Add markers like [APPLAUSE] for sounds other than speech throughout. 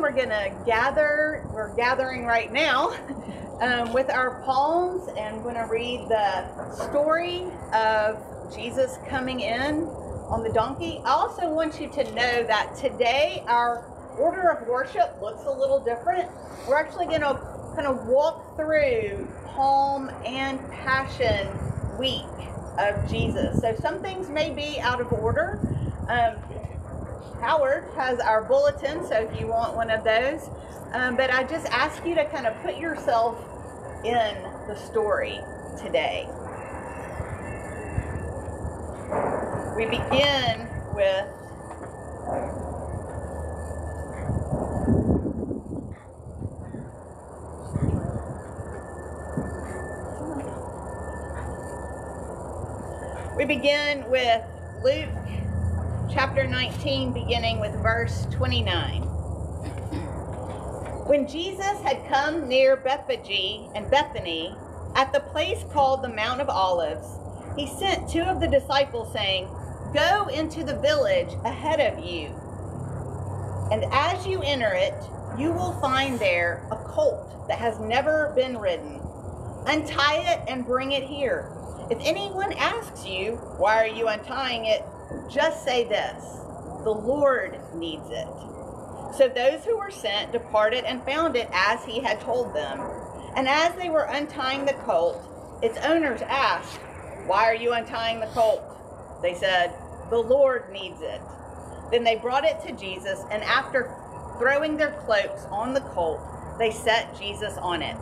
We're to gather, we're gathering right now [LAUGHS] um, with our palms and going to read the story of Jesus coming in on the donkey. I also want you to know that today our order of worship looks a little different. We're actually to kind of walk through Palm and Passion Week of Jesus. So some things may be out of order. Um, Howard has our bulletin, so if you want one of those. Um, but I just ask you to kind of put yourself in the story today. We begin with we begin with Luke chapter 19, beginning with verse 29. [CLEARS THROAT] When Jesus had come near Bethphage and Bethany, at the place called the Mount of Olives, he sent two of the disciples, saying, Go into the village ahead of you, and as you enter it, you will find there a colt that has never been ridden. Untie it and bring it here. If anyone asks you, Why are you untying it? Just say this the Lord needs it. So those who were sent departed and found it as he had told them. And as they were untying the colt, its owners asked, Why are you untying the colt? They said, The Lord needs it. Then they brought it to Jesus, and after throwing their cloaks on the colt, they set Jesus on it.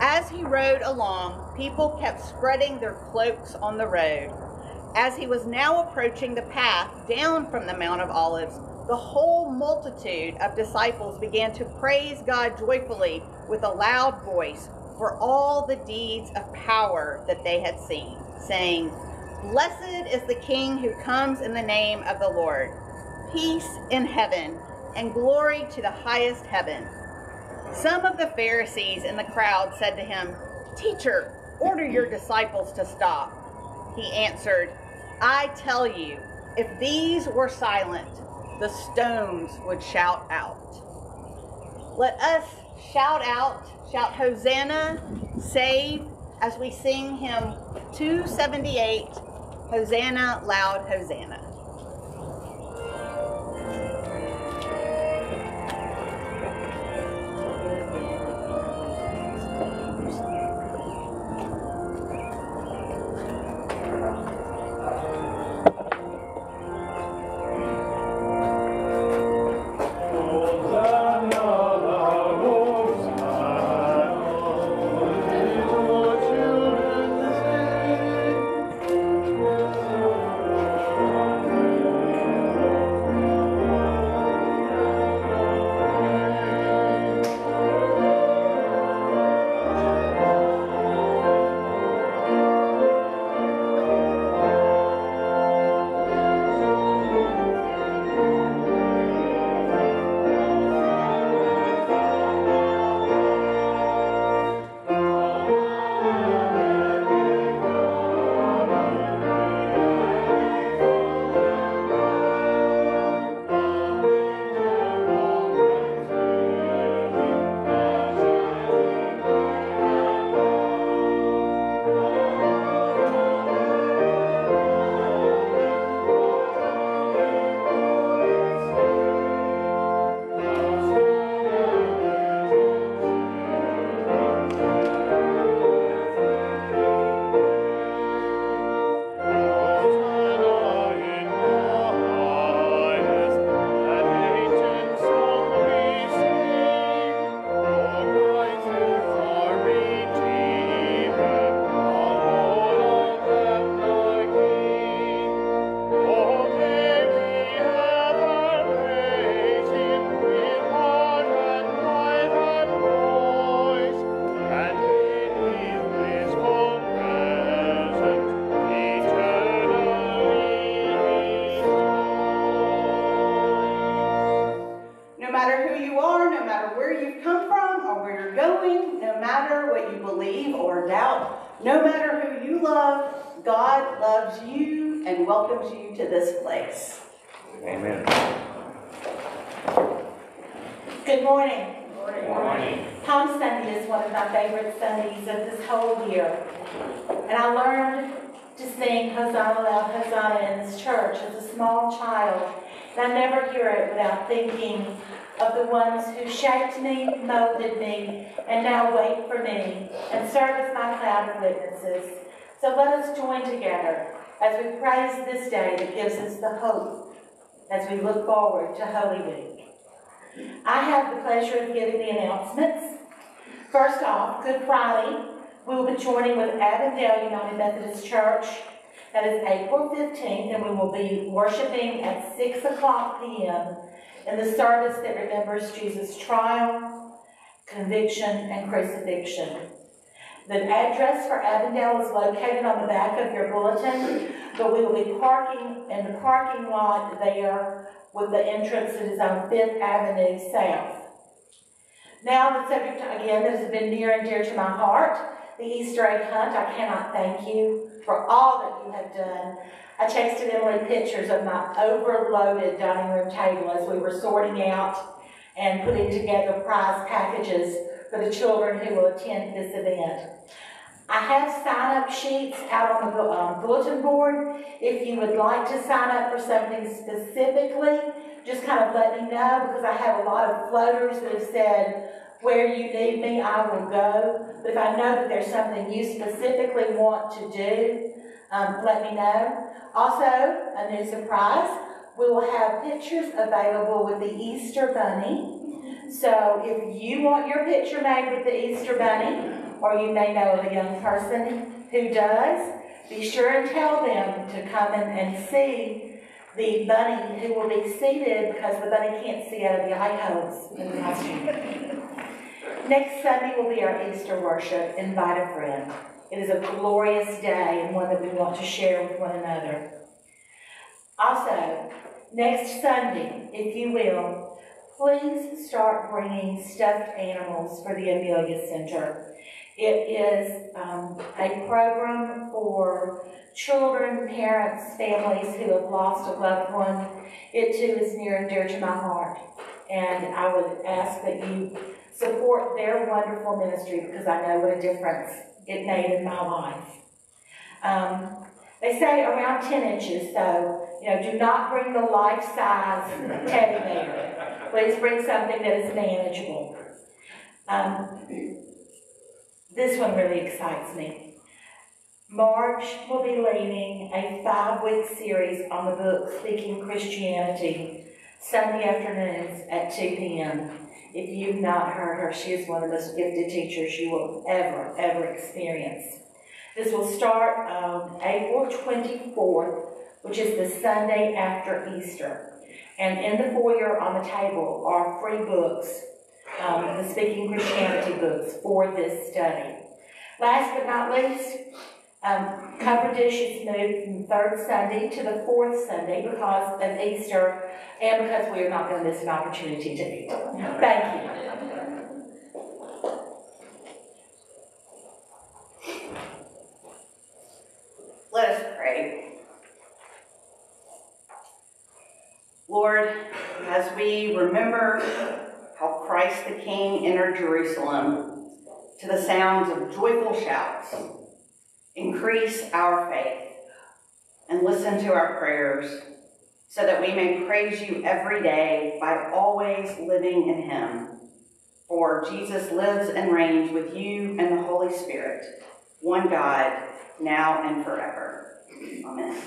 As he rode along, people kept spreading their cloaks on the road. As he was now approaching the path down from the Mount of Olives, the whole multitude of disciples began to praise God joyfully with a loud voice for all the deeds of power that they had seen, saying, Blessed is the King who comes in the name of the Lord. Peace in heaven and glory to the highest heaven. Some of the Pharisees in the crowd said to him, Teacher, order your disciples to stop. He answered, I tell you, if these were silent, the stones would shout out. Let us shout out, shout Hosanna, save, as we sing hymn 278, Hosanna, loud Hosanna. Welcomes you to this place. Amen. Good morning. Good morning. Palm Sunday is one of my favorite Sundays of this whole year. And I learned to sing Hosanna Loud Hosanna in this church as a small child. And I never hear it without thinking of the ones who shaped me, molded me, and now wait for me and serve as my cloud of witnesses. So let us join together as we praise this day that gives us the hope as we look forward to Holy Week. I have the pleasure of giving the announcements. First off, Good Friday, we will be joining with Avondale United Methodist Church. That is April 15th, and we will be worshiping at 6 o'clock p.m. in the service that remembers Jesus' trial, conviction, and crucifixion. The address for Avondale is located on the back of your bulletin, but we will be parking in the parking lot there with the entrance that is on Fifth Avenue South. Now, the subject, again, that has been near and dear to my heart, the Easter egg hunt. I cannot thank you for all that you have done. I texted Emily pictures of my overloaded dining room table as we were sorting out and putting together prize packages for the children who will attend this event. I have sign-up sheets out on the um, bulletin board. If you would like to sign up for something specifically, just kind of let me know because I have a lot of floaters that have said, where you need me, I will go. But if I know that there's something you specifically want to do, um, let me know. Also, a new surprise, we will have pictures available with the Easter Bunny. So if you want your picture made with the Easter Bunny, or you may know of a young person who does, be sure and tell them to come in and see the bunny who will be seated because the bunny can't see out of the eye holes in the costume. Next Sunday will be our Easter worship. Invite a friend. It is a glorious day and one that we want to share with one another. Also, next Sunday, if you will, please start bringing stuffed animals for the Amelia Center. It is um, a program for children, parents, families who have lost a loved one. It too is near and dear to my heart. And I would ask that you support their wonderful ministry because I know what a difference it made in my life. Um, they say around 10 inches, so, you know, do not bring the life-size teddy bear. Please bring something that is manageable. Um, this one really excites me. March will be leading a five-week series on the book Speaking Christianity, Sunday afternoons at 2 p.m. If you've not heard her, she is one of the most gifted teachers you will ever, ever experience. This will start on April 24th, which is the Sunday after Easter. And in the foyer on the table are free books um, the Speaking Christianity books for this study. Last but not least, um, cover dish is moved from the third Sunday to the fourth Sunday because of Easter and because we are not going to miss an opportunity to eat. Thank you. Let us pray. Lord, as we remember how Christ the King entered Jerusalem to the sounds of joyful shouts. Increase our faith and listen to our prayers so that we may praise you every day by always living in him. For Jesus lives and reigns with you and the Holy Spirit, one God, now and forever. Amen.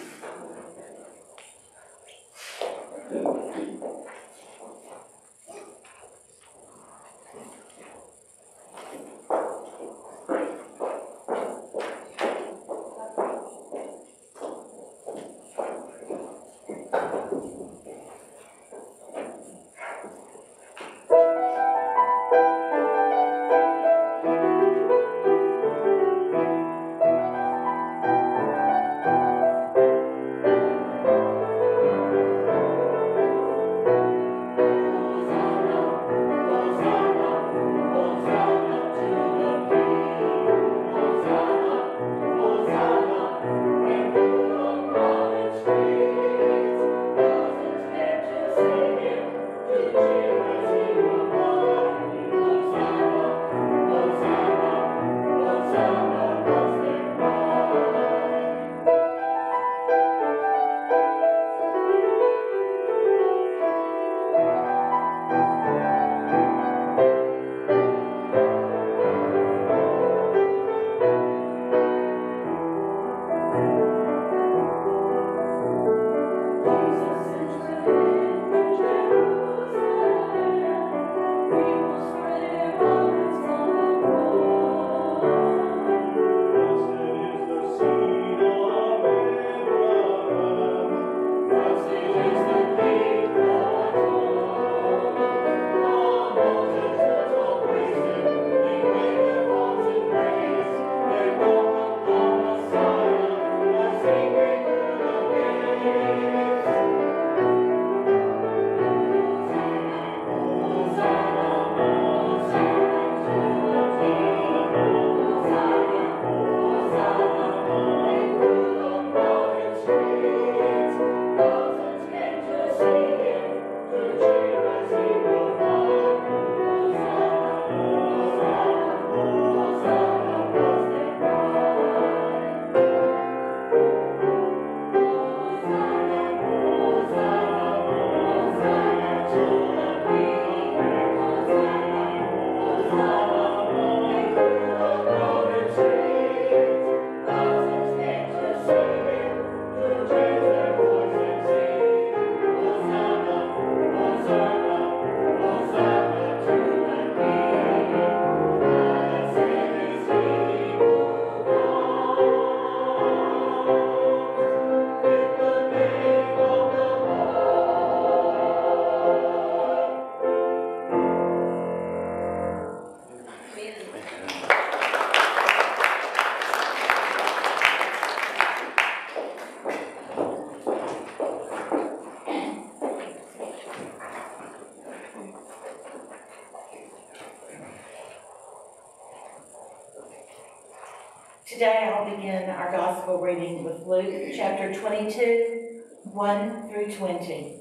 Reading with Luke chapter 22, 1 through 20.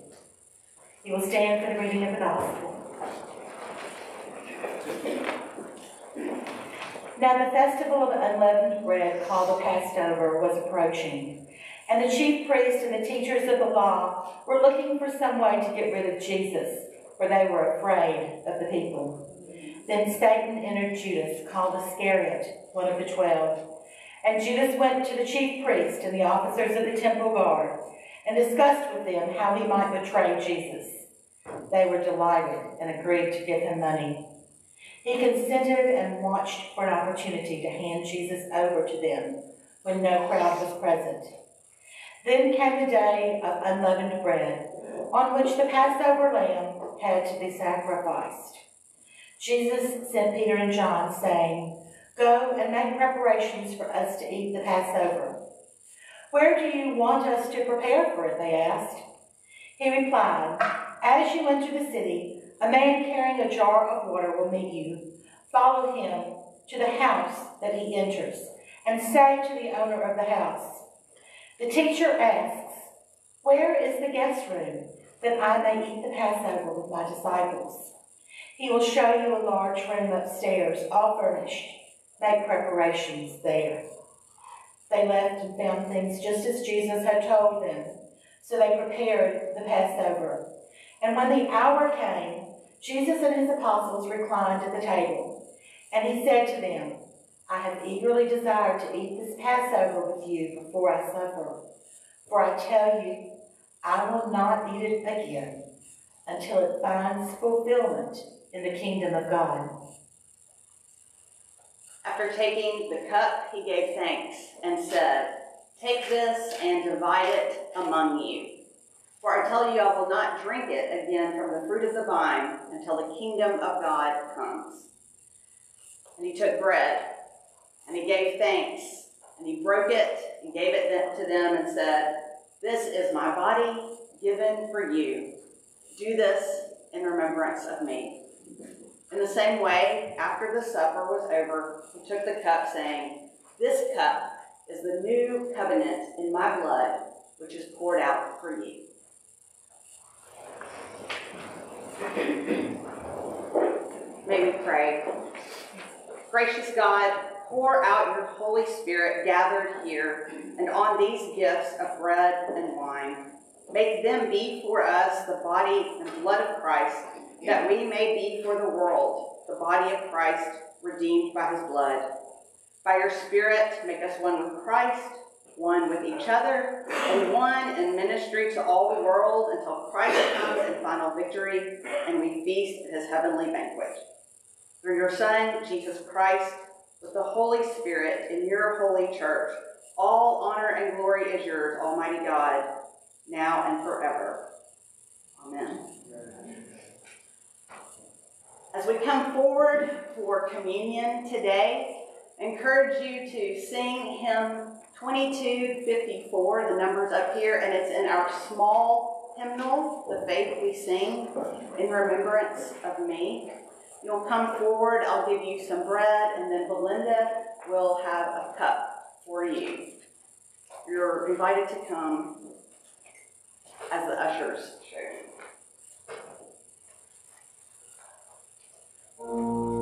You will stand for the reading of the gospel. Now the festival of unleavened bread called the Passover was approaching, and the chief priests and the teachers of the law were looking for some way to get rid of Jesus, for they were afraid of the people. Then Satan entered Judas, called Iscariot, one of the twelve. And Judas went to the chief priest and the officers of the temple guard and discussed with them how he might betray Jesus. They were delighted and agreed to give him money. He consented and watched for an opportunity to hand Jesus over to them when no crowd was present. Then came the day of unleavened bread, on which the Passover lamb had to be sacrificed. Jesus sent Peter and John, saying, Go and make preparations for us to eat the Passover. Where do you want us to prepare for it? They asked. He replied, As you enter the city, a man carrying a jar of water will meet you. Follow him to the house that he enters, and say to the owner of the house, The teacher asks, Where is the guest room, that I may eat the Passover with my disciples? He will show you a large room upstairs, all furnished. Make preparations there. They left and found things just as Jesus had told them. So they prepared the Passover. And when the hour came, Jesus and his apostles reclined at the table. And he said to them, I have eagerly desired to eat this Passover with you before I suffer. For I tell you, I will not eat it again until it finds fulfillment in the kingdom of God. After taking the cup, he gave thanks and said, Take this and divide it among you. For I tell you, I will not drink it again from the fruit of the vine until the kingdom of God comes. And he took bread, and he gave thanks, and he broke it, and gave it to them, and said, This is my body given for you. Do this in remembrance of me. In the same way, after the supper was over, he took the cup, saying, This cup is the new covenant in my blood, which is poured out for you. [CLEARS THROAT] May we pray. Gracious God, pour out your Holy Spirit gathered here and on these gifts of bread and wine. Make them be for us the body and blood of Christ that we may be for the world the body of Christ, redeemed by his blood. By your Spirit, make us one with Christ, one with each other, and one in ministry to all the world until Christ comes in final victory and we feast at his heavenly banquet. Through your Son, Jesus Christ, with the Holy Spirit in your holy church, all honor and glory is yours, Almighty God, now and forever. Amen. As we come forward for communion today, I encourage you to sing hymn 2254, the number's up here, and it's in our small hymnal, The Faith We Sing, in remembrance of me. You'll come forward, I'll give you some bread, and then Belinda will have a cup for you. You're invited to come as the ushers show you.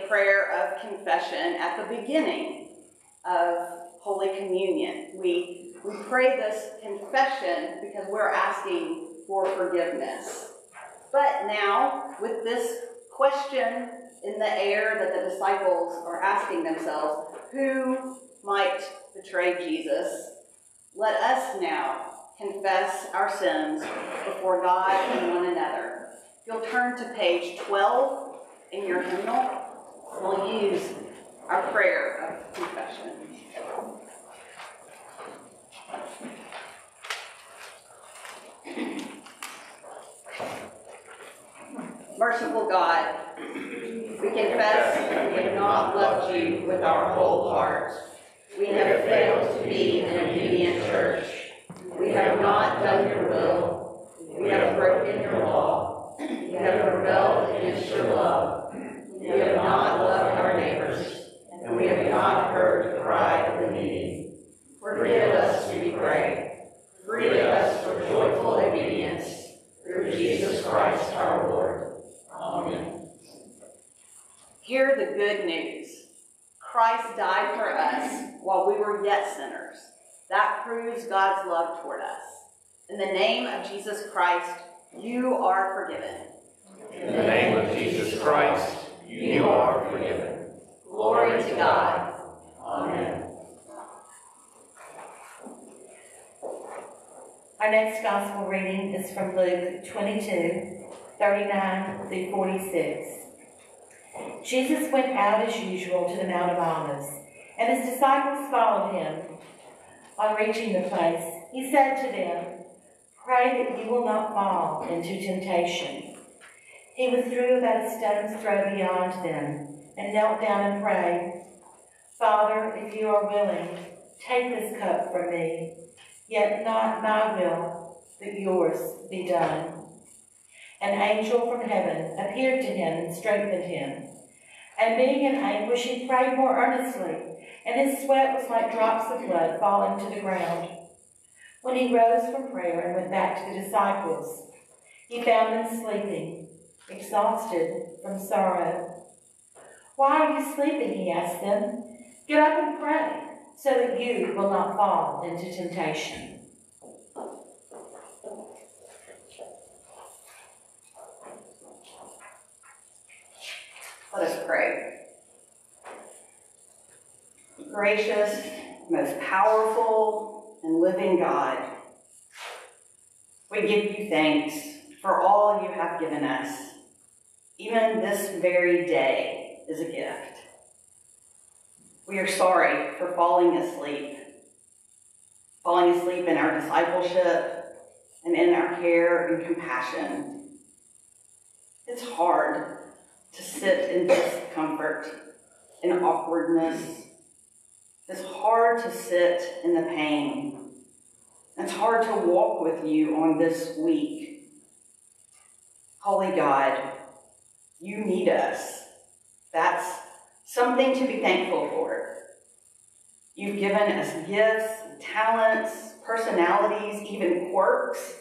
The prayer of confession at the beginning of Holy Communion. We, we pray this confession because we're asking for forgiveness. But now, with this question in the air that the disciples are asking themselves, who might betray Jesus? Let us now confess our sins before God and one another. You'll turn to page 12 in your hymnal, we'll use our prayer of confession. Merciful God, we confess we have not loved you with our whole heart. We have failed to be an obedient church. We have not done your will. We have broken your law. We have rebelled against your love. We have not loved our neighbors, and we have not heard the cry of the needy. Forgive us, we pray. Free us for joyful obedience through Jesus Christ our Lord. Amen. Hear the good news. Christ died for us while we were yet sinners. That proves God's love toward us. In the name of Jesus Christ, you are forgiven. In the name of Jesus Christ, you are forgiven. Glory to God. Amen. Our next gospel reading is from Luke 22, 39 through 46. Jesus went out as usual to the Mount of Olives, and his disciples followed him. On reaching the place, he said to them, Pray that you will not fall into temptation. He withdrew about a stone's throw beyond them and knelt down and prayed, Father, if you are willing, take this cup from me, yet not my will, but yours be done. An angel from heaven appeared to him and strengthened him. And being in anguish, he prayed more earnestly, and his sweat was like drops of blood falling to the ground. When he rose from prayer and went back to the disciples, he found them sleeping, exhausted from sorrow. Why are you sleeping? He asked them. Get up and pray, so that you will not fall into temptation. Let us pray. Gracious, most powerful, and living God, we give you thanks for all you have given us. Even this very day is a gift. We are sorry for falling asleep, falling asleep in our discipleship and in our care and compassion. It's hard to sit in discomfort and awkwardness. It's hard to sit in the pain. It's hard to walk with you on this week. Holy God, you need us. That's something to be thankful for. You've given us gifts, talents, personalities, even quirks.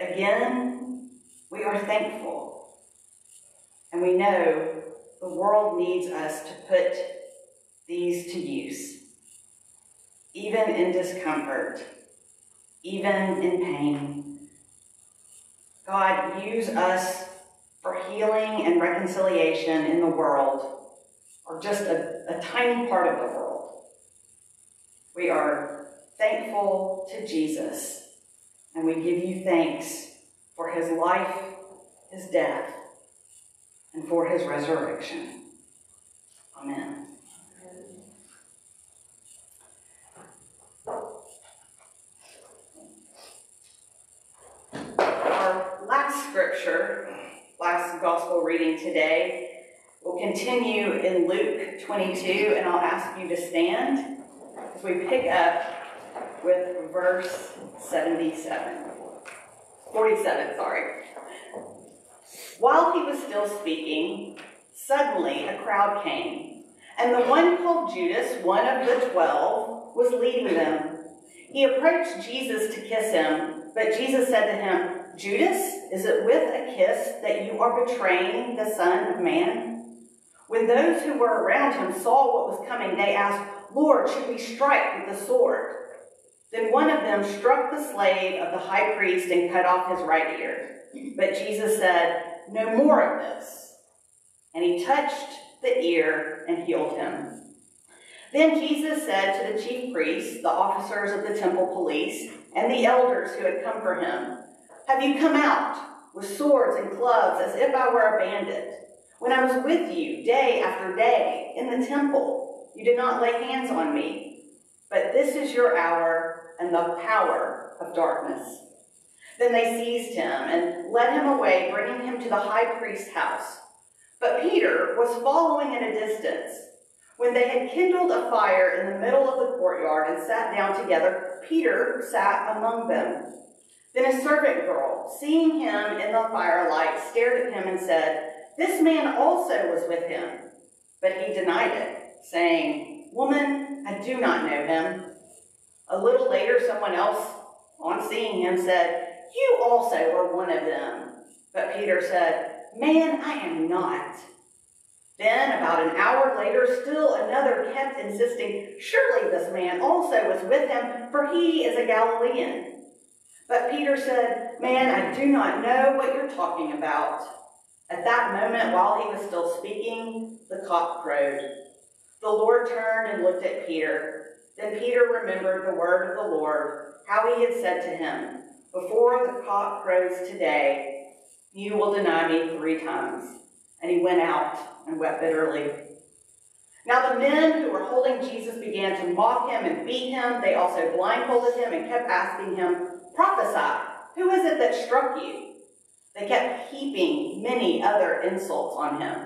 Again, we are thankful. And we know the world needs us to put these to use, even in discomfort, even in pain. God, use us for healing and reconciliation in the world, or just a, a tiny part of the world. We are thankful to Jesus, and we give you thanks for his life, his death, and for his resurrection. Amen. Our last scripture, last gospel reading today, We'll continue in Luke 22, and I'll ask you to stand as we pick up with verse 77. 47, sorry. While he was still speaking, suddenly a crowd came, and the one called Judas, one of the twelve, was leading them. He approached Jesus to kiss him, but Jesus said to him, Judas, is it with a kiss that you are betraying the Son of Man? When those who were around him saw what was coming, they asked, Lord, should we strike with the sword? Then one of them struck the slave of the high priest and cut off his right ear. But Jesus said, No more of this. And he touched the ear and healed him. Then Jesus said to the chief priests, the officers of the temple police, and the elders who had come for him, Have you come out with swords and clubs as if I were a bandit? When I was with you day after day in the temple, you did not lay hands on me. But this is your hour and the power of darkness. Then they seized him and led him away, bringing him to the high priest's house. But Peter was following at a distance. When they had kindled a fire in the middle of the courtyard and sat down together, Peter sat among them. Then a servant girl, seeing him in the firelight, stared at him and said, this man also was with him, but he denied it, saying, Woman, I do not know him. A little later, someone else, on seeing him, said, You also were one of them. But Peter said, Man, I am not. Then, about an hour later, still another kept insisting, Surely this man also was with him, for he is a Galilean. But Peter said, Man, I do not know what you're talking about. At that moment, while he was still speaking, the cock crowed. The Lord turned and looked at Peter. Then Peter remembered the word of the Lord, how he had said to him, Before the cock crows today, you will deny me three times. And he went out and wept bitterly. Now the men who were holding Jesus began to mock him and beat him. They also blindfolded him and kept asking him, Prophesy, who is it that struck you? They kept heaping many other insults on him.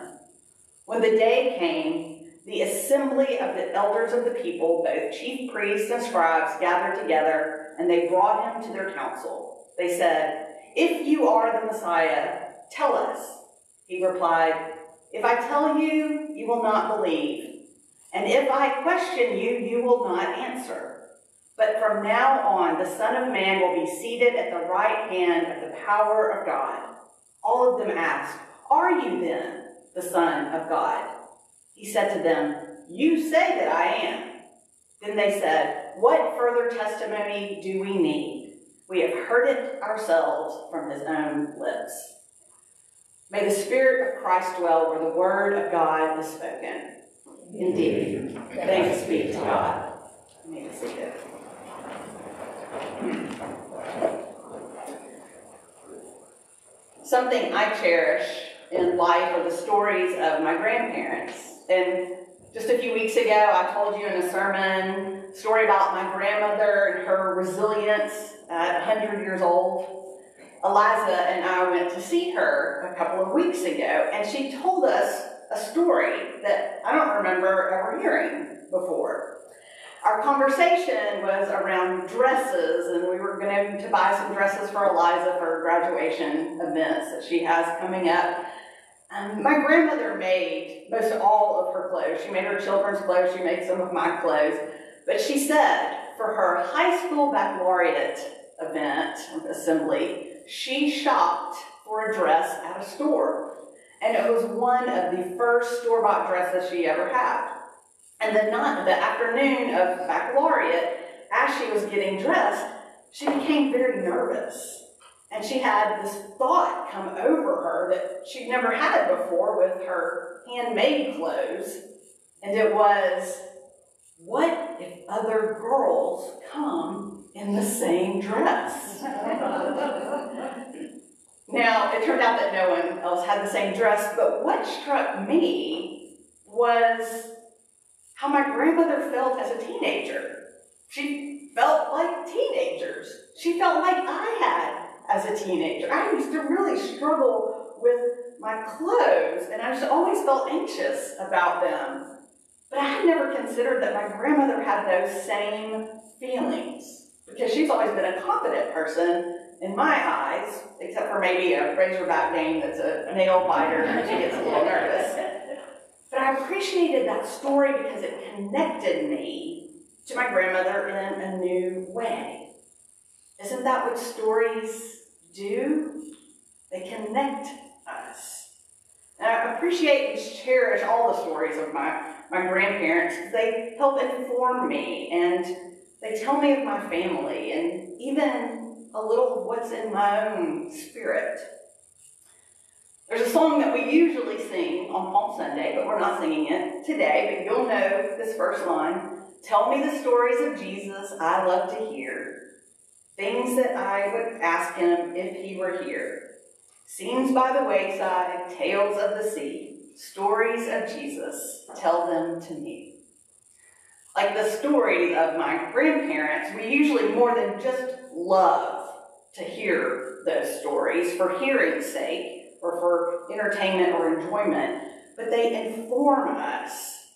When the day came, the assembly of the elders of the people, both chief priests and scribes, gathered together, and they brought him to their council. They said, If you are the Messiah, tell us. He replied, If I tell you, you will not believe. And if I question you, you will not answer. But from now on, the Son of Man will be seated at the right hand of the power of God. All of them asked, Are you then the Son of God? He said to them, You say that I am. Then they said, What further testimony do we need? We have heard it ourselves from his own lips. May the Spirit of Christ dwell where the word of God is spoken. Indeed, thanks be to God. May. Something I cherish in life are the stories of my grandparents. And just a few weeks ago, I told you in a sermon a story about my grandmother and her resilience at 100 years old. Eliza and I went to see her a couple of weeks ago, and she told us a story that I don't remember ever hearing before our conversation was around dresses, and we were going to buy some dresses for Eliza for graduation events that she has coming up. Um, my grandmother made most all of her clothes. She made her children's clothes, she made some of my clothes. But she said for her high school baccalaureate event, assembly, she shopped for a dress at a store. And it was one of the first store bought dresses she ever had. And the night, the afternoon of baccalaureate, as she was getting dressed, she became very nervous. And she had this thought come over her that she'd never had before with her handmade clothes. And it was, what if other girls come in the same dress? [LAUGHS] now, it turned out that no one else had the same dress, but what struck me was how my grandmother felt as a teenager. She felt like teenagers. She felt like I had as a teenager. I used to really struggle with my clothes, and I just always felt anxious about them. But I had never considered that my grandmother had those same feelings because she's always been a confident person in my eyes, except for maybe a Razorback game that's a, a nail biter and she gets a little nervous. But I appreciated that story because it connected me to my grandmother in a new way. Isn't that what stories do? They connect us. And I appreciate and cherish all the stories of my, my grandparents they help inform me and they tell me of my family and even a little of what's in my own spirit. There's a song that we usually sing on Palm Sunday, but we're not singing it today, but you'll know this first line. Tell me the stories of Jesus I love to hear. Things that I would ask him if he were here. Scenes by the wayside, tales of the sea, stories of Jesus, tell them to me. Like the stories of my grandparents, we usually more than just love to hear those stories for hearing's sake or for entertainment or enjoyment, but they inform us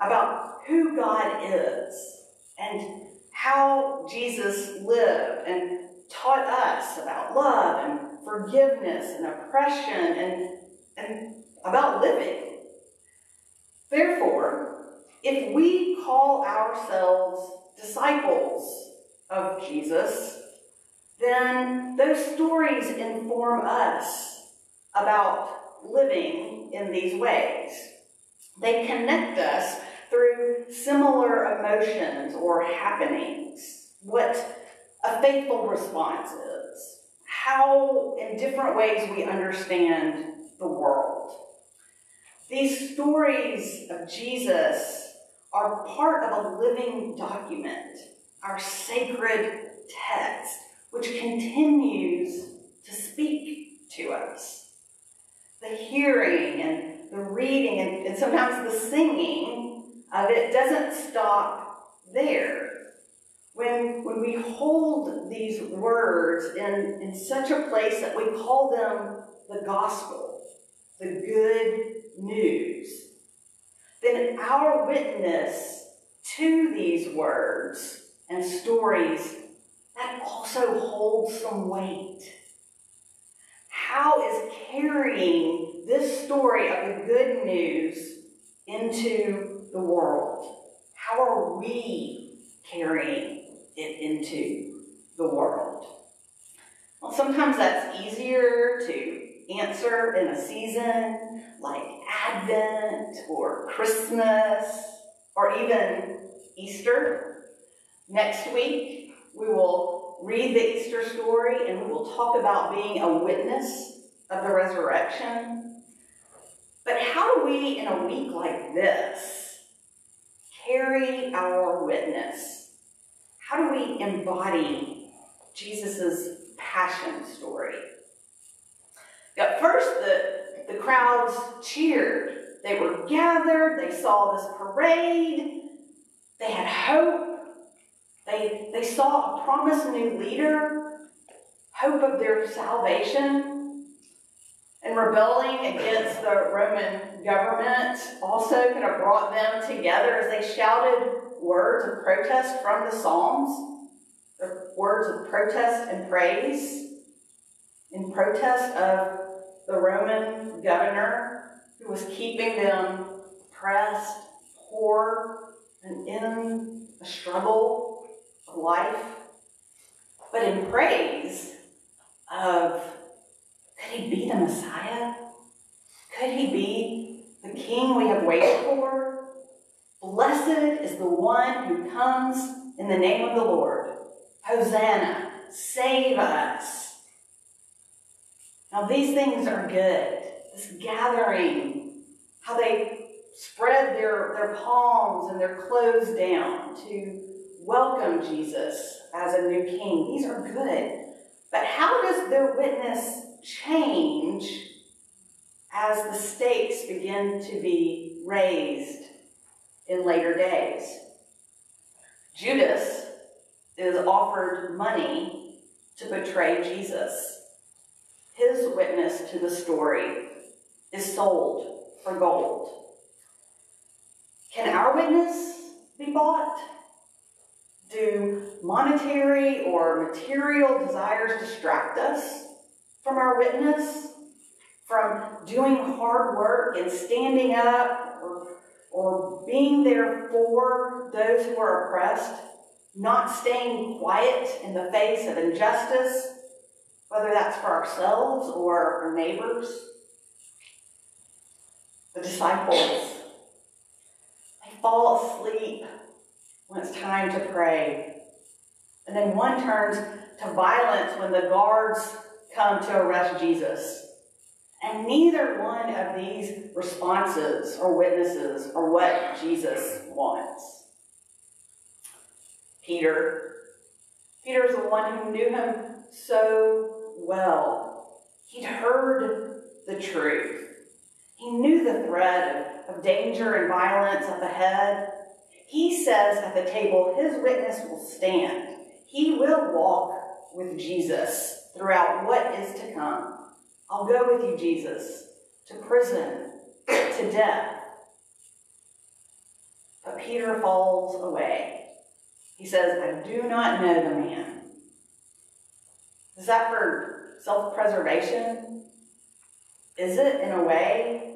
about who God is and how Jesus lived and taught us about love and forgiveness and oppression and, and about living. Therefore, if we call ourselves disciples of Jesus, then those stories inform us about living in these ways. They connect us through similar emotions or happenings, what a faithful response is, how in different ways we understand the world. These stories of Jesus are part of a living document, our sacred text, which continues to speak to us. The hearing and the reading and, and sometimes the singing of it doesn't stop there. When, when we hold these words in, in such a place that we call them the gospel, the good news, then our witness to these words and stories that also holds some weight. How is carrying this story of the good news into the world? How are we carrying it into the world? Well, sometimes that's easier to answer in a season like Advent or Christmas or even Easter. Next week, we will read the Easter story and we will talk about being a witness of the resurrection. But how do we, in a week like this, carry our witness? How do we embody Jesus' passion story? At first, the, the crowds cheered. They were gathered, they saw this parade, they had hope, they, they saw a promised new leader, hope of their salvation, and rebelling against the Roman government also kind of brought them together as they shouted words of protest from the Psalms, words of protest and praise, in protest of the Roman governor who was keeping them oppressed, poor, and in a struggle life, but in praise of could he be the Messiah? Could he be the King we have waited for? Blessed is the one who comes in the name of the Lord. Hosanna, save us. Now, these things are good. This gathering, how they spread their, their palms and their clothes down to welcome Jesus as a new king. These are good. But how does their witness change as the stakes begin to be raised in later days? Judas is offered money to betray Jesus. His witness to the story is sold for gold. Can our witness be bought? Do monetary or material desires distract us from our witness? From doing hard work and standing up or, or being there for those who are oppressed? Not staying quiet in the face of injustice, whether that's for ourselves or our neighbors? The disciples, they fall asleep when it's time to pray. And then one turns to violence when the guards come to arrest Jesus. And neither one of these responses or witnesses are what Jesus wants. Peter. Peter is the one who knew him so well. He'd heard the truth. He knew the threat of, danger and violence up ahead. He says at the table, his witness will stand. He will walk with Jesus throughout what is to come. I'll go with you, Jesus, to prison, to death. But Peter falls away. He says, I do not know the man. Is that for self preservation? Is it, in a way,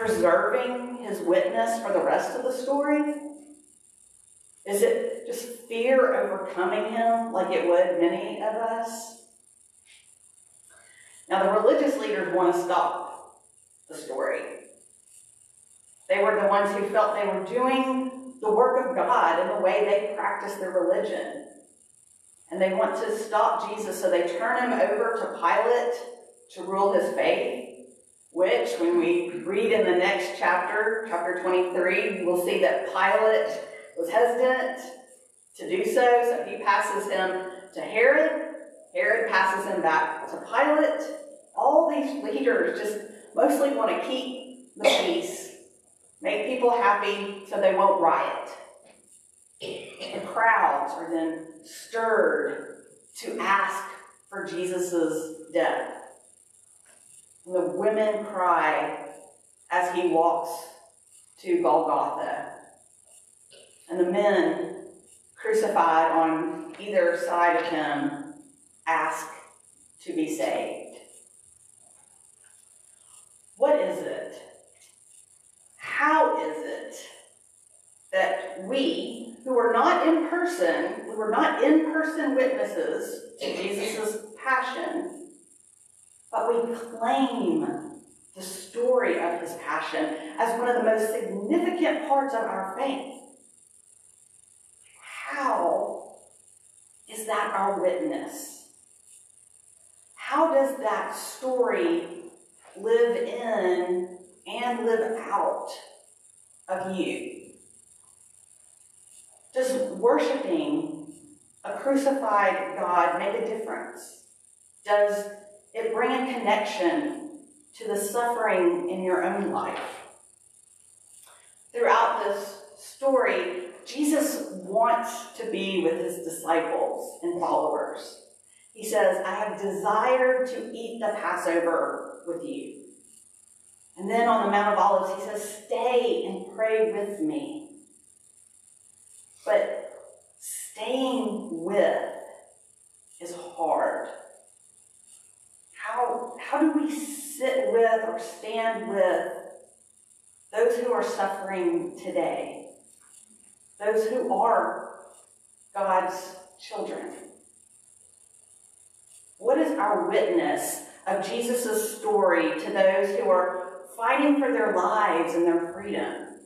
preserving his witness for the rest of the story? Is it just fear overcoming him like it would many of us? Now, the religious leaders want to stop the story. They were the ones who felt they were doing the work of God in the way they practiced their religion. And they want to stop Jesus, so they turn him over to Pilate to rule his fate, which, when we read in the next chapter, chapter 23, we'll see that Pilate was hesitant to do so, so he passes him to Herod. Herod passes him back to Pilate. All these leaders just mostly want to keep the peace, make people happy so they won't riot. The crowds are then stirred to ask for Jesus' death. And the women cry as he walks to Golgotha. And the men crucified on either side of him ask to be saved. What is it? How is it that we, who are not in person, who are not in person witnesses to Jesus' passion, but we claim the story of his passion as one of the most significant parts of our faith. How is that our witness? How does that story live in and live out of you? Does worshiping a crucified God make a difference? Does it bring a connection to the suffering in your own life? Throughout this story, Jesus wants to be with his disciples and followers. He says, I have desired to eat the Passover with you. And then on the Mount of Olives, he says, Stay and pray with me. But staying with is hard. How, how do we sit with or stand with those who are suffering today? Those who are God's children? What is our witness of Jesus' story to those who are fighting for their lives and their freedom?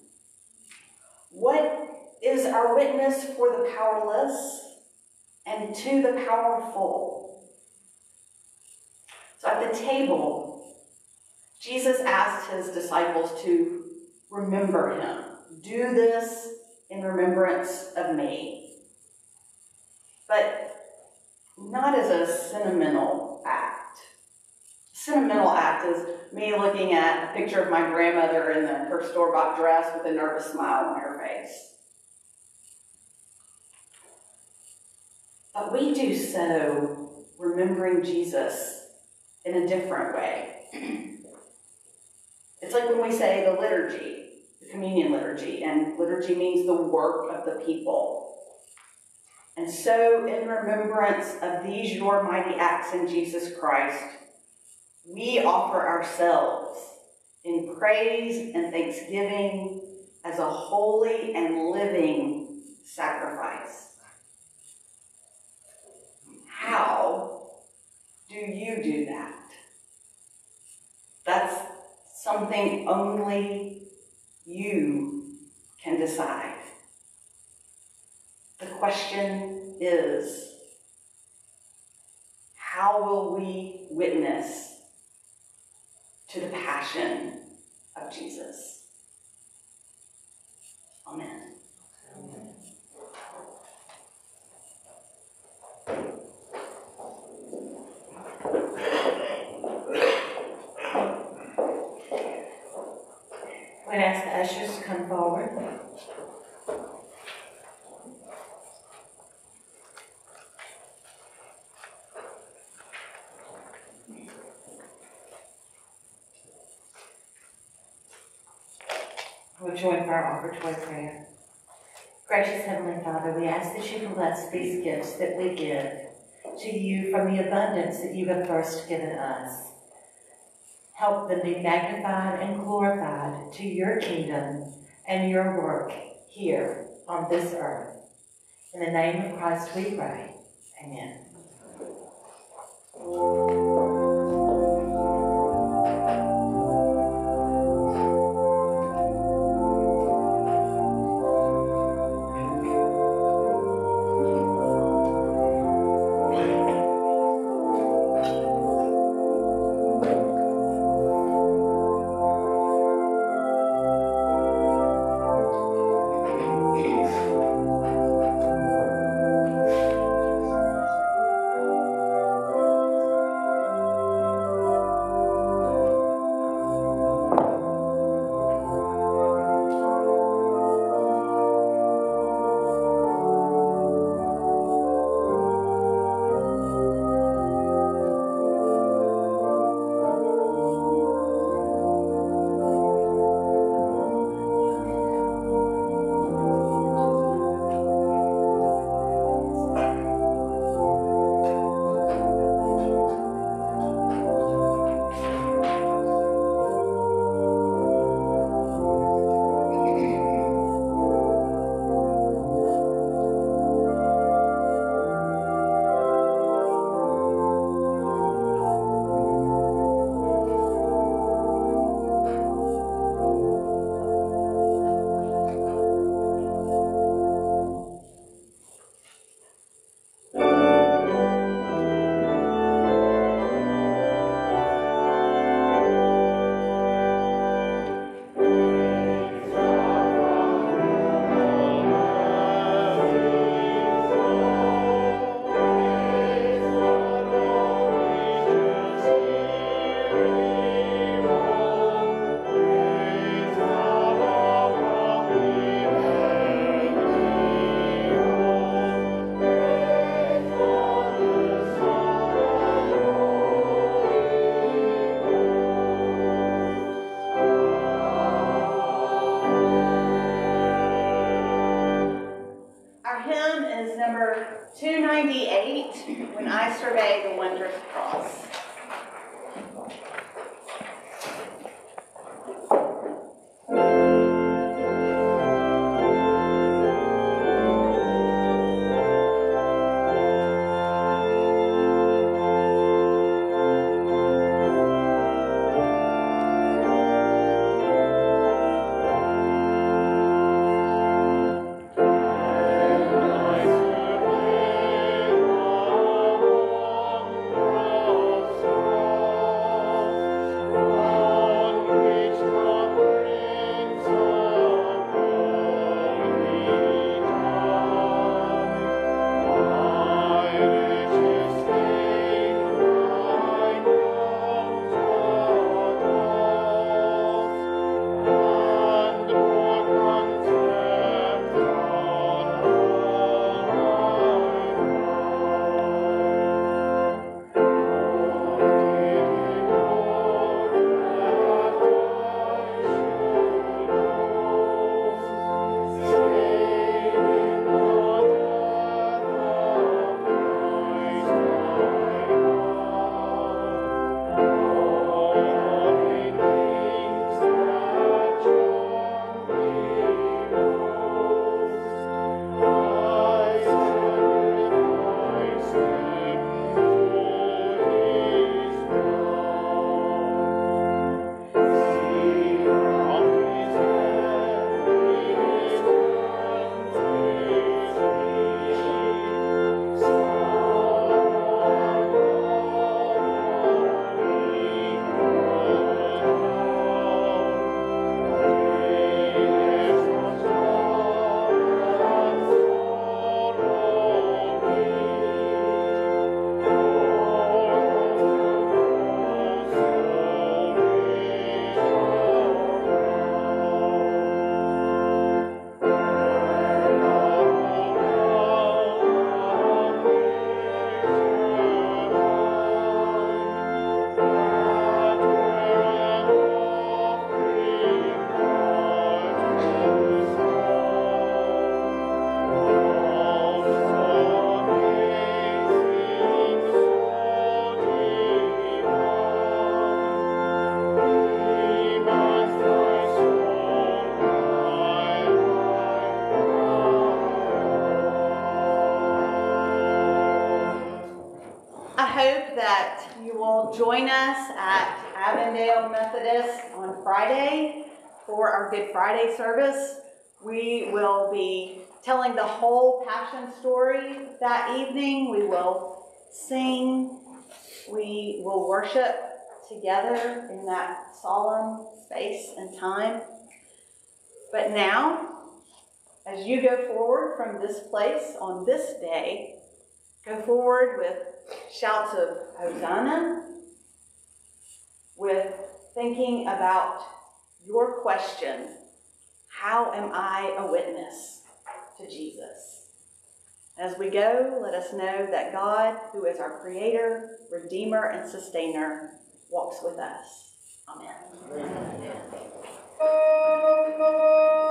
What is our witness for the powerless and to the powerful? So at the table, Jesus asked his disciples to remember him. Do this in remembrance of me. But not as a sentimental act. Sentimental act is me looking at a picture of my grandmother in the, her store-bought dress with a nervous smile on her face. But we do so remembering Jesus in a different way. [CLEARS THROAT] It's like when we say the liturgy, the communion liturgy, and liturgy means the work of the people. And so, in remembrance of these your mighty acts in Jesus Christ, we offer ourselves in praise and thanksgiving as a holy and living sacrifice. How do you do that? That's something only you can decide. The question is how will we witness to the passion of Jesus? Amen. To ask the ushers to come forward. We'll join for our offertory prayer. Gracious Heavenly Father, we ask that you bless these gifts that we give to you from the abundance that you have first given us. Help them be magnified and glorified to your kingdom and your work here on this earth. In the name of Christ we pray. Amen. Friday service. We will be telling the whole Passion story that evening. We will sing, we will worship together in that solemn space and time. But now, as you go forward from this place on this day, go forward with shouts of Hosanna, with thinking about your question How am I a witness to Jesus? As we go, let us know that God, who is our Creator, Redeemer, and Sustainer, walks with us. Amen. Amen.